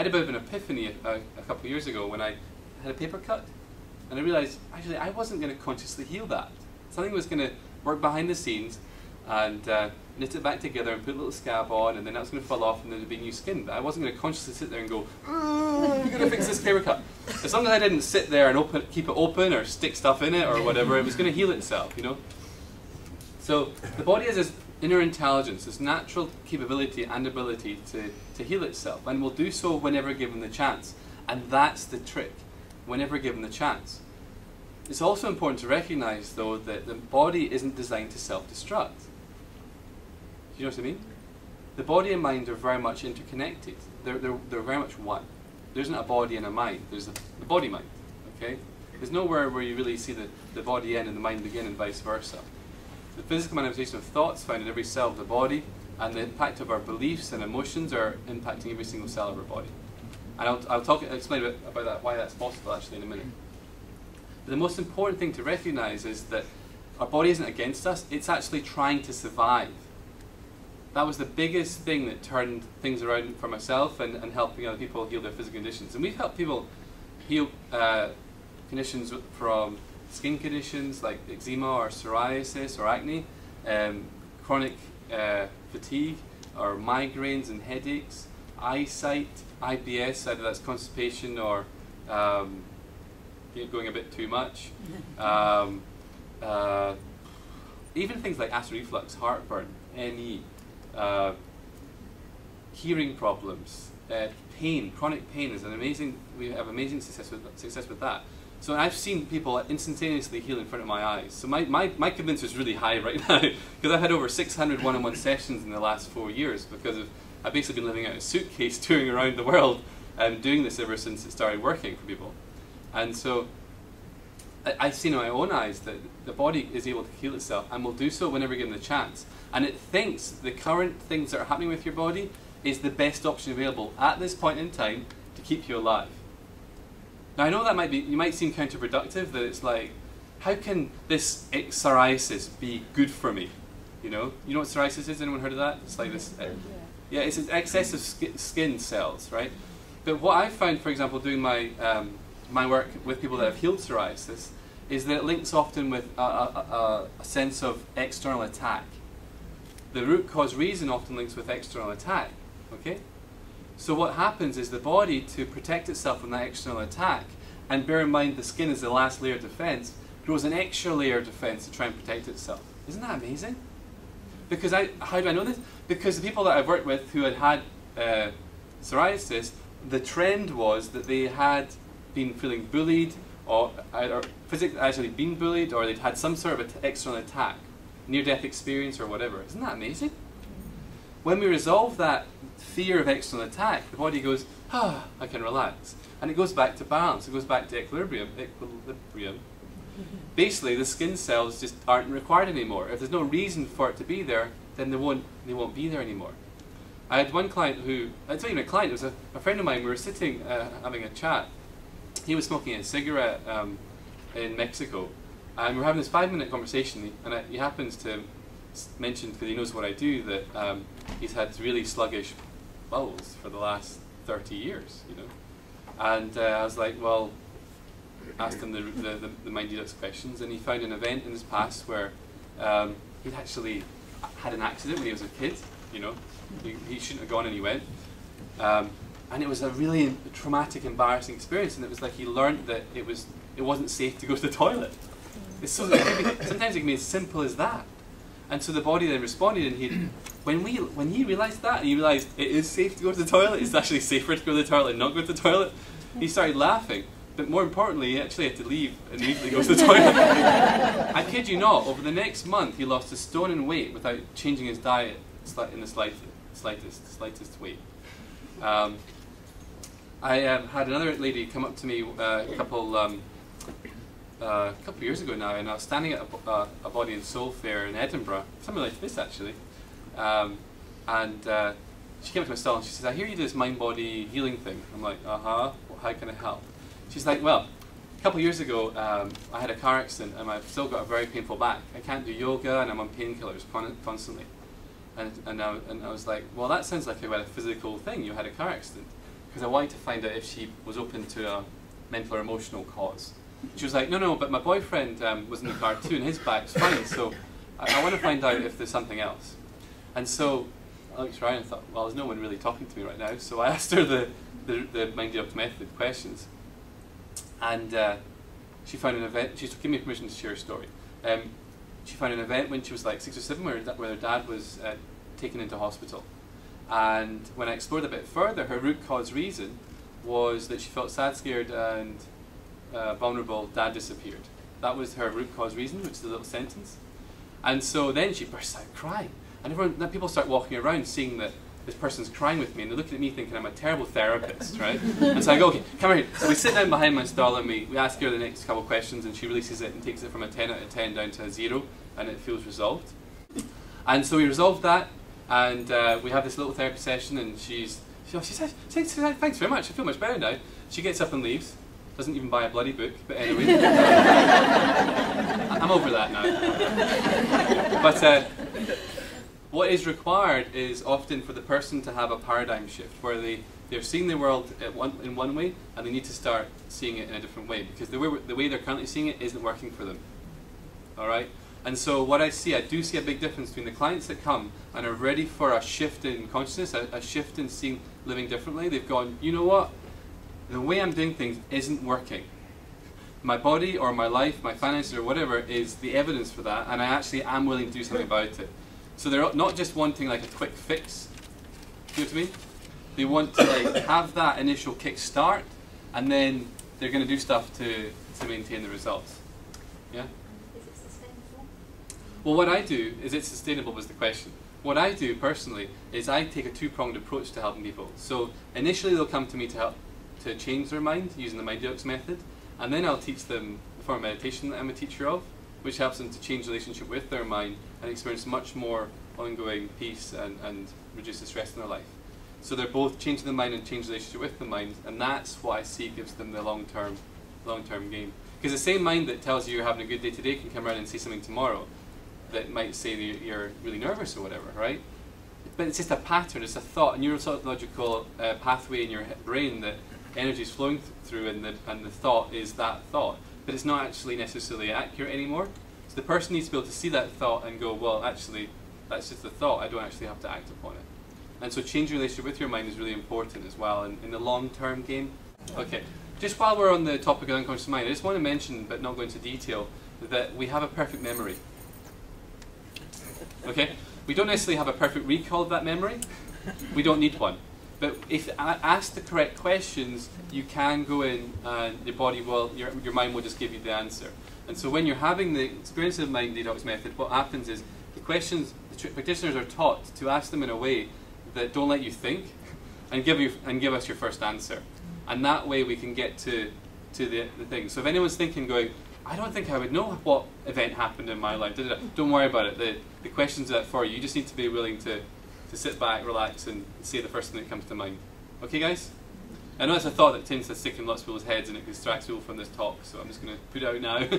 I had a bit of an epiphany a, a, a couple of years ago when I had a paper cut, and I realised actually I wasn't going to consciously heal that. Something was going to work behind the scenes and uh, knit it back together and put a little scab on, and then that was going to fall off and there'd be new skin. But I wasn't going to consciously sit there and go, I'm going to fix this paper cut. As long as I didn't sit there and open, keep it open or stick stuff in it or whatever, it was going to heal itself, you know? So the body is this inner intelligence, this natural capability and ability to, to heal itself, and will do so whenever given the chance. And that's the trick, whenever given the chance. It's also important to recognize, though, that the body isn't designed to self-destruct. Do you know what I mean? The body and mind are very much interconnected. They're, they're, they're very much one. There isn't a body and a mind. There's the, the body-mind, okay? There's nowhere where you really see the, the body end and the mind begin and vice versa. The physical manifestation of thoughts found in every cell of the body and the impact of our beliefs and emotions are impacting every single cell of our body. And I'll, I'll talk, explain about that, why that's possible actually in a minute. But the most important thing to recognize is that our body isn't against us, it's actually trying to survive. That was the biggest thing that turned things around for myself and, and helping other people heal their physical conditions. And we've helped people heal uh, conditions from skin conditions like eczema or psoriasis or acne, um, chronic uh, fatigue or migraines and headaches, eyesight, IBS, either that's constipation or um, going a bit too much. Um, uh, even things like acid reflux, heartburn, ME, uh, hearing problems, uh, pain, chronic pain is an amazing, we have amazing success with, success with that. So I've seen people instantaneously heal in front of my eyes. So my, my, my convince is really high right now because I've had over 600 one-on-one sessions in the last four years because of, I've basically been living out of a suitcase touring around the world and doing this ever since it started working for people. And so I, I've seen in my own eyes that the body is able to heal itself and will do so whenever given the chance. And it thinks the current things that are happening with your body is the best option available at this point in time to keep you alive. Now I know that might be, you might seem counterproductive, that it's like, how can this psoriasis be good for me? You know, you know what psoriasis is? Anyone heard of that? It's like this, uh, yeah, it's an excess of sk skin cells, right? But what I found, for example, doing my um, my work with people that have healed psoriasis, is that it links often with a, a, a sense of external attack. The root cause reason often links with external attack. Okay. So what happens is the body, to protect itself from that external attack, and bear in mind the skin is the last layer of defense, grows an extra layer of defense to try and protect itself. Isn't that amazing? Because I, how do I know this? Because the people that I've worked with who had had uh, psoriasis, the trend was that they had been feeling bullied, or either physically actually been bullied, or they'd had some sort of external attack, near-death experience, or whatever. Isn't that amazing? When we resolve that fear of external attack, the body goes, ah, I can relax. And it goes back to balance, it goes back to equilibrium. equilibrium. Basically, the skin cells just aren't required anymore. If there's no reason for it to be there, then they won't, they won't be there anymore. I had one client who, it's not even a client, it was a, a friend of mine, we were sitting uh, having a chat. He was smoking a cigarette um, in Mexico, and we were having this five minute conversation, and I, he happens to mention, because he knows what I do, that um, he's had really sluggish bowels for the last 30 years, you know. And uh, I was like, well, asked him the, the, the, the Mind questions, and he found an event in his past where um, he'd actually had an accident when he was a kid, you know. He, he shouldn't have gone and he went. Um, and it was a really traumatic, embarrassing experience, and it was like he learned that it, was, it wasn't safe to go to the toilet. It's so, sometimes it can be as simple as that. And so the body then responded, and he, when we, when he realized that, he realized it is safe to go to the toilet, it's actually safer to go to the toilet and not go to the toilet, he started laughing. But more importantly, he actually had to leave and immediately go to the toilet. I kid you not, over the next month, he lost a stone in weight without changing his diet in the slightest, slightest, slightest way. Um, I um, had another lady come up to me uh, a couple um, uh, a couple of years ago now, and I was standing at a, uh, a, body and soul fair in Edinburgh, something like this actually, um, and uh, she came up to my stall and she says, "I hear you do this mind-body healing thing." I'm like, "Uh huh. Well, how can I help?" She's like, "Well." A couple of years ago, um, I had a car accident and I've still got a very painful back. I can't do yoga and I'm on painkillers constantly. And, and, I, and I was like, well, that sounds like a, a physical thing. You had a car accident. because I wanted to find out if she was open to a mental or emotional cause. She was like, no, no, but my boyfriend um, was in the car too, and his back's fine, so I, I want to find out if there's something else. And so I looked around and thought, well, there's no one really talking to me right now, so I asked her the, the, the Mind Up method questions. And uh, she found an event, she gave me permission to share a story. Um, she found an event when she was like six or seven where, where her dad was uh, taken into hospital. And when I explored a bit further, her root cause reason was that she felt sad, scared, and uh, vulnerable, dad disappeared. That was her root cause reason, which is a little sentence. And so then she bursts out crying. And everyone, then people start walking around seeing that this person's crying with me, and they're looking at me thinking I'm a terrible therapist, right? and so I go, okay, come here. So we sit down behind my stall and we, we ask her the next couple of questions, and she releases it and takes it from a 10 out of 10 down to a 0, and it feels resolved. And so we resolved that, and uh, we have this little therapy session, and she's, she, she says, thanks, thanks very much, I feel much better now. She gets up and leaves, doesn't even buy a bloody book, but anyway. I'm over that now. but uh, what is required is often for the person to have a paradigm shift where they, they're seeing the world one, in one way and they need to start seeing it in a different way because the way, the way they're currently seeing it isn't working for them. Alright? And so what I see, I do see a big difference between the clients that come and are ready for a shift in consciousness, a, a shift in seeing living differently. They've gone, you know what? The way I'm doing things isn't working. My body or my life, my finances or whatever is the evidence for that and I actually am willing to do something hmm. about it. So they're not just wanting like a quick fix. Do you know what I mean? They want to like have that initial kick start, and then they're going to do stuff to to maintain the results. Yeah. Is it sustainable? Well, what I do is it sustainable was the question. What I do personally is I take a two-pronged approach to helping people. So initially they'll come to me to help to change their mind using the Mind method, and then I'll teach them the form of meditation that I'm a teacher of, which helps them to change relationship with their mind and experience much more ongoing peace and, and reduce the stress in their life. So they're both changing the mind and changing the relationship with the mind, and that's what I see gives them the long term long term gain. Because the same mind that tells you you're having a good day today can come around and say something tomorrow that might say that you're really nervous or whatever, right? But it's just a pattern, it's a thought, a neuropsychological uh, pathway in your brain that energy is flowing th through, and the, and the thought is that thought but it's not actually necessarily accurate anymore. So the person needs to be able to see that thought and go, well, actually, that's just a thought. I don't actually have to act upon it. And so changing relationship with your mind is really important as well in, in the long-term game. Okay, just while we're on the topic of unconscious mind, I just want to mention, but not go into detail, that we have a perfect memory. Okay? We don't necessarily have a perfect recall of that memory. We don't need one. But if asked the correct questions, you can go in and your body will, your, your mind will just give you the answer. And so when you're having the experience of mind detox method, what happens is the questions, the practitioners are taught to ask them in a way that don't let you think and give, you, and give us your first answer. And that way we can get to, to the, the thing. So if anyone's thinking, going, I don't think I would know what event happened in my life, don't worry about it. The, the questions are for you. You just need to be willing to to sit back, relax, and say the first thing that comes to mind. Okay, guys? I know it's a thought that tends to stick in lots of people's heads and it distracts people from this talk, so I'm just going to put it out now.